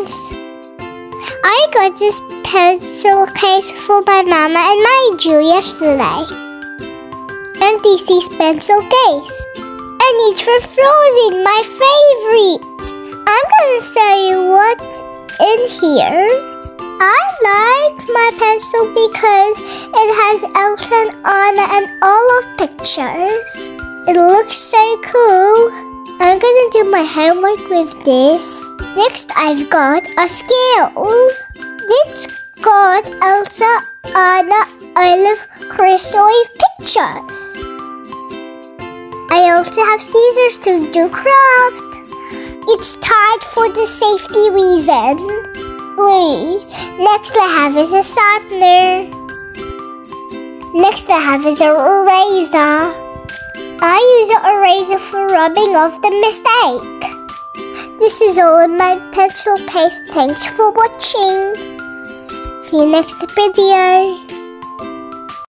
friends! I got this pencil case for my mama and my Jew yesterday. And is pencil case. And it's from Frozen, my favorite. I'm gonna show you what's in here. I like my pencil because it has Elsa and Anna and all of pictures. It looks so cool. I'm gonna do my homework with this. Next, I've got a scale. It's got Elsa, Anna, Olaf, Crystal pictures. I also have scissors to do craft. It's tied for the safety reason. Blue. Next I have is a sharpener. Next I have is a eraser. I use an eraser for rubbing off the mistake. This is all in my pencil case. Thanks for watching. See you next video.